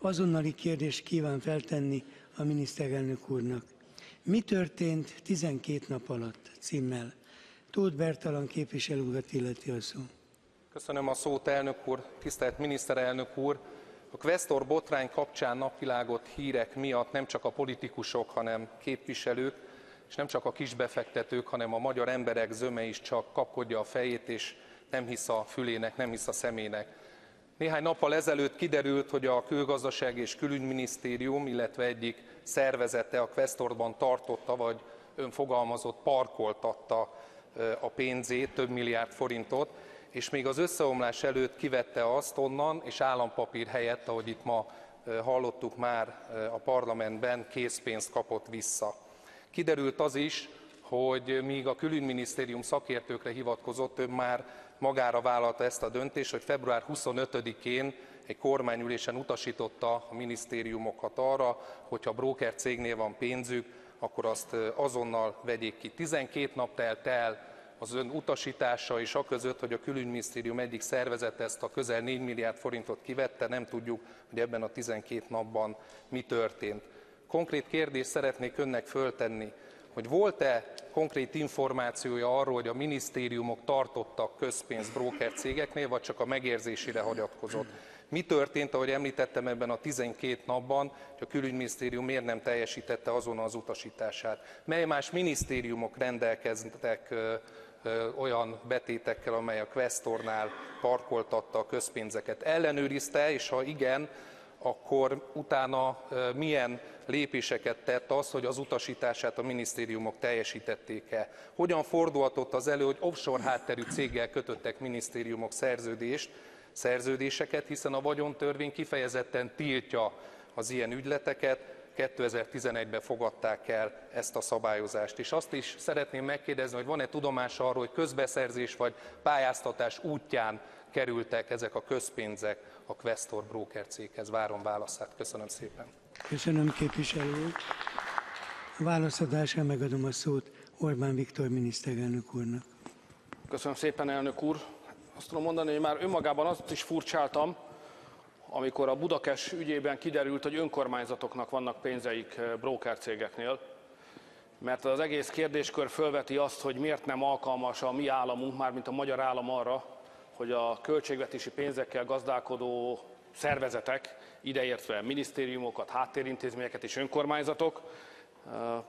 Azonnali kérdést kíván feltenni a miniszterelnök úrnak. Mi történt 12 nap alatt címmel? Tóth Bertalan képviselő urat illeti a szó. Köszönöm a szót, elnök úr, tisztelt miniszterelnök úr. A Questor botrány kapcsán napvilágot hírek miatt nem csak a politikusok, hanem képviselők, és nem csak a kisbefektetők, hanem a magyar emberek zöme is csak kapkodja a fejét, és nem hisz a fülének, nem hisz a szemének. Néhány nappal ezelőtt kiderült, hogy a Külgazdaság és Külügyminisztérium, illetve egyik szervezete a Questorban tartotta, vagy önfogalmazott parkoltatta a pénzét, több milliárd forintot, és még az összeomlás előtt kivette azt onnan, és állampapír helyett, ahogy itt ma hallottuk már a parlamentben, készpénzt kapott vissza. Kiderült az is, hogy míg a külügyminisztérium szakértőkre hivatkozott, ő már magára vállalta ezt a döntést, hogy február 25-én egy kormányülésen utasította a minisztériumokat arra, hogyha broker cégnél van pénzük, akkor azt azonnal vegyék ki. 12 nap telt el az ön utasítása és a között, hogy a külügyminisztérium egyik szervezete ezt a közel 4 milliárd forintot kivette, nem tudjuk, hogy ebben a 12 napban mi történt. Konkrét kérdést szeretnék önnek föltenni, hogy volt-e konkrét információja arról, hogy a minisztériumok tartottak közpénzt broker cégeknél, vagy csak a megérzésére hagyatkozott. Mi történt, ahogy említettem ebben a 12 napban, hogy a külügyminisztérium miért nem teljesítette azon az utasítását? Mely más minisztériumok rendelkeztek olyan betétekkel, amely a Questornál parkoltatta a közpénzeket. Ellenőrizte, és ha igen, akkor utána milyen lépéseket tett az, hogy az utasítását a minisztériumok teljesítették-e. Hogyan fordulhatott az elő, hogy offshore hátterű céggel kötöttek minisztériumok szerződést, szerződéseket, hiszen a vagyontörvény kifejezetten tiltja az ilyen ügyleteket, 2011-ben fogadták el ezt a szabályozást. És azt is szeretném megkérdezni, hogy van-e tudomás arról, hogy közbeszerzés vagy pályáztatás útján kerültek ezek a közpénzek a Questor Broker céghez. Várom válaszát. Köszönöm szépen. Köszönöm képviselő. A válaszadásra megadom a szót Orbán Viktor miniszterelnök úrnak. Köszönöm szépen, elnök úr. Azt tudom mondani, hogy már önmagában azt is furcsáltam, amikor a Budakes ügyében kiderült, hogy önkormányzatoknak vannak pénzeik eh, broker cégeknél, mert az egész kérdéskör fölveti azt, hogy miért nem alkalmas a mi államunk, mármint a magyar állam arra, hogy a költségvetési pénzekkel gazdálkodó szervezetek, ideértve minisztériumokat, háttérintézményeket és önkormányzatok eh,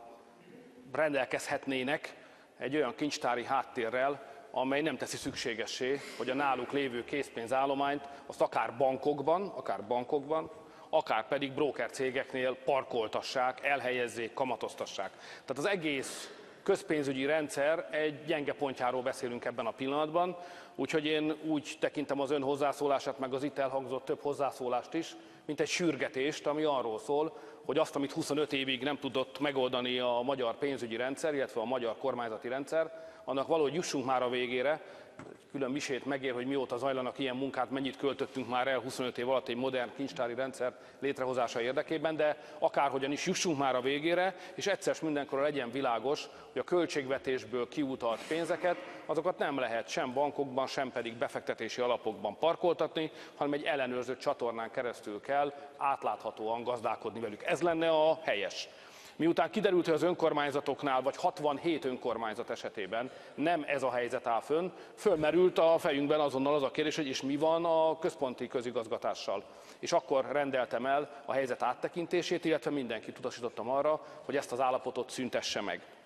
rendelkezhetnének egy olyan kincstári háttérrel, amely nem teszi szükségessé, hogy a náluk lévő készpénzállományt azt akár bankokban, akár bankokban, akár pedig broker cégeknél parkoltassák, elhelyezzék, kamatoztassák. Tehát az egész közpénzügyi rendszer egy gyenge pontjáról beszélünk ebben a pillanatban, úgyhogy én úgy tekintem az ön hozzászólását, meg az itt elhangzott több hozzászólást is, mint egy sürgetést, ami arról szól, hogy azt, amit 25 évig nem tudott megoldani a magyar pénzügyi rendszer, illetve a magyar kormányzati rendszer, annak valahogy jussunk már a végére, külön misét megér, hogy mióta zajlanak ilyen munkát, mennyit költöttünk már el 25 év alatt egy modern kincstári rendszer létrehozása érdekében, de akárhogyan is jussunk már a végére, és egyszer mindenkor legyen világos, hogy a költségvetésből kiutalt pénzeket, azokat nem lehet sem bankokban, sem pedig befektetési alapokban parkoltatni, hanem egy ellenőrzött csatornán keresztül kell átláthatóan gazdálkodni velük. Ez lenne a helyes. Miután kiderült, hogy az önkormányzatoknál, vagy 67 önkormányzat esetében nem ez a helyzet áll fönn, fölmerült a fejünkben azonnal az a kérdés, hogy és mi van a központi közigazgatással. És akkor rendeltem el a helyzet áttekintését, illetve mindenkit utasítottam arra, hogy ezt az állapotot szüntesse meg.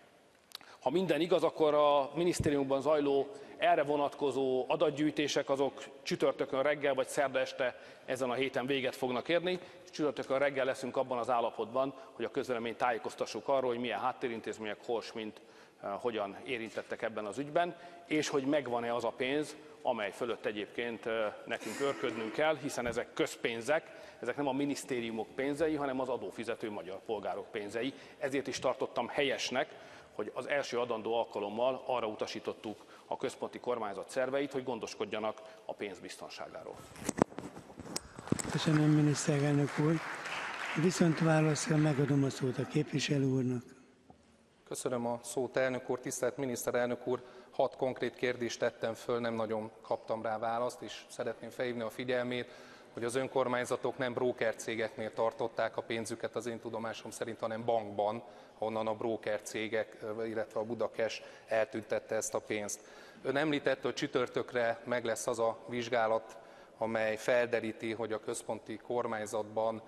Ha minden igaz, akkor a minisztériumban zajló erre vonatkozó adatgyűjtések azok csütörtökön reggel vagy szerda este ezen a héten véget fognak érni, és csütörtökön reggel leszünk abban az állapotban, hogy a közvéleményt tájékoztassuk arról, hogy milyen háttérintézmények, hol, mint eh, hogyan érintettek ebben az ügyben, és hogy megvan-e az a pénz, amely fölött egyébként eh, nekünk örködnünk kell, hiszen ezek közpénzek, ezek nem a minisztériumok pénzei, hanem az adófizető magyar polgárok pénzei. Ezért is tartottam helyesnek, hogy az első adandó alkalommal arra utasítottuk a központi kormányzat szerveit, hogy gondoskodjanak a pénz biztonságáról. Köszönöm, miniszterelnök úr. Viszont válaszra megadom a szót a képviselő úrnak. Köszönöm a szót, elnök úr, tisztelt miniszterelnök úr. Hat konkrét kérdést tettem föl, nem nagyon kaptam rá választ, és szeretném felhívni a figyelmét hogy az önkormányzatok nem broker cégeknél tartották a pénzüket az én tudomásom szerint, hanem bankban, honnan a broker cégek, illetve a Budakes eltüntette ezt a pénzt. Ön említette, hogy csütörtökre meg lesz az a vizsgálat, amely felderíti, hogy a központi kormányzatban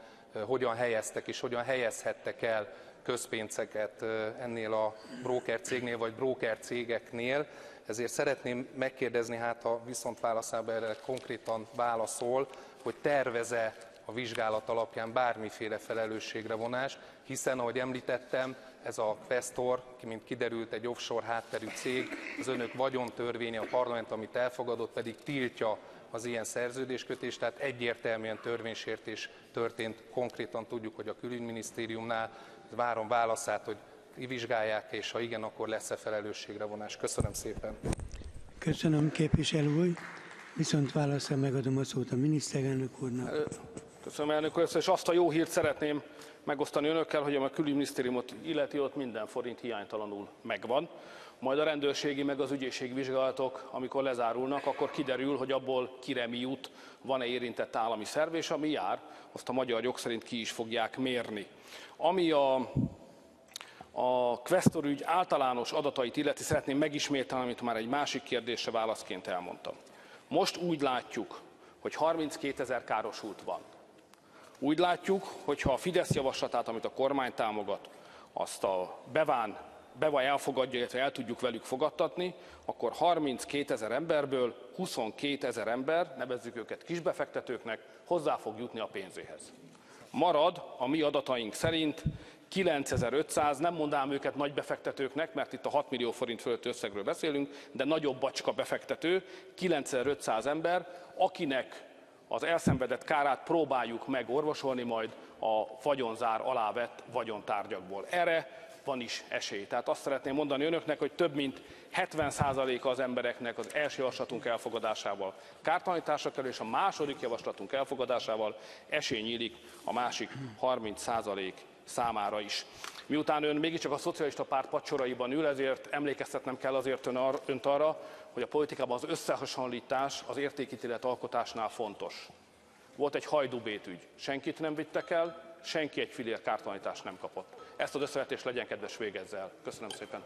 hogyan helyeztek és hogyan helyezhettek el közpénzeket ennél a broker cégnél vagy broker cégeknél. Ezért szeretném megkérdezni, hát ha viszont válaszában erre konkrétan válaszol, hogy terveze a vizsgálat alapján bármiféle felelősségre vonás, hiszen, ahogy említettem, ez a Questor, mint kiderült, egy offshore hátterű cég, az önök vagyontörvénye, a parlament, amit elfogadott, pedig tiltja az ilyen szerződéskötést, tehát egyértelműen törvénysértés történt, konkrétan tudjuk, hogy a külügyminisztériumnál, várom válaszát, hogy vizsgálják, és ha igen, akkor lesz-e felelősségre vonás. Köszönöm szépen. Köszönöm, képviselő úr. Viszont válaszra megadom a szót a miniszterelnök úrnak. Köszönöm, elnök úr, és azt a jó hírt szeretném megosztani önökkel, hogy a külügyminisztériumot illeti, ott minden forint hiánytalanul megvan. Majd a rendőrségi meg az ügyészségi vizsgálatok, amikor lezárulnak, akkor kiderül, hogy abból kire mi jut, van-e érintett állami szerv, és ami jár, azt a magyar jog szerint ki is fogják mérni. Ami a, a Questor ügy általános adatait illeti, szeretném megismételni, amit már egy másik kérdésre válaszként elmondtam. Most úgy látjuk, hogy 32 ezer károsult van. Úgy látjuk, hogy ha a Fidesz javaslatát, amit a kormány támogat, azt a Beván Beva elfogadja, illetve el tudjuk velük fogadtatni, akkor 32 ezer emberből 22 ezer ember, nevezzük őket kisbefektetőknek, hozzá fog jutni a pénzéhez. Marad a mi adataink szerint 9500, nem mondám őket nagy befektetőknek, mert itt a 6 millió forint fölött összegről beszélünk, de nagyobb bacska befektető, 9500 ember, akinek az elszenvedett kárát próbáljuk meg orvosolni majd a vagyonzár alá vett vagyontárgyakból. Erre van is esély. Tehát azt szeretném mondani önöknek, hogy több mint 70%-a az embereknek az első javaslatunk elfogadásával kártalanításra kerül, és a második javaslatunk elfogadásával esély nyílik a másik 30% számára is. Miután ön mégiscsak a szocialista párt pacsoraiban ül, ezért emlékeztetnem kell azért ön ar, önt arra, hogy a politikában az összehasonlítás az értékítélet alkotásnál fontos. Volt egy hajdubét ügy, senkit nem vittek el, senki egy filér kártalanítást nem kapott. Ezt az összevetést legyen kedves végezzel. Köszönöm szépen.